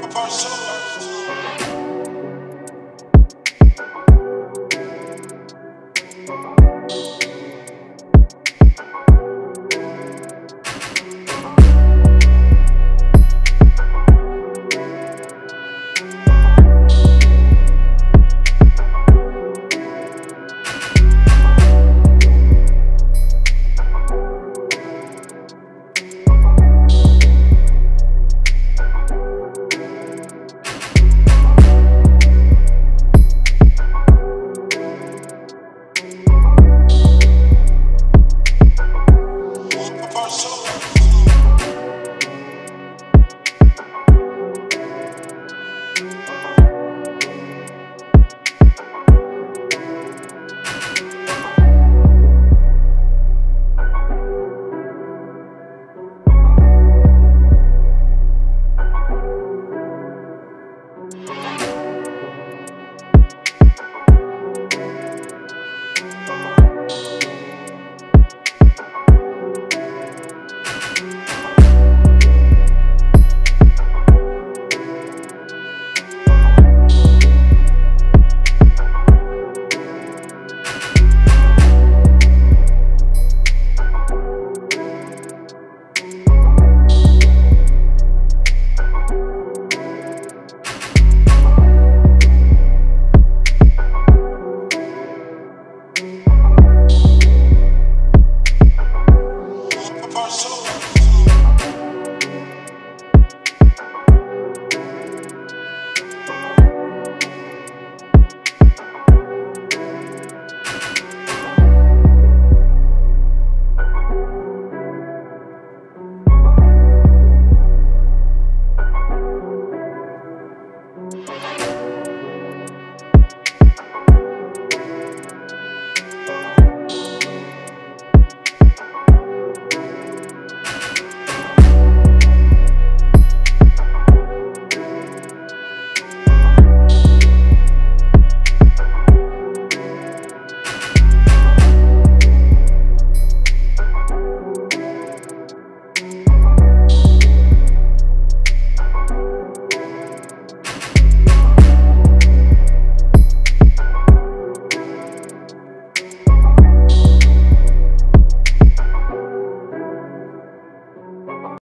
person.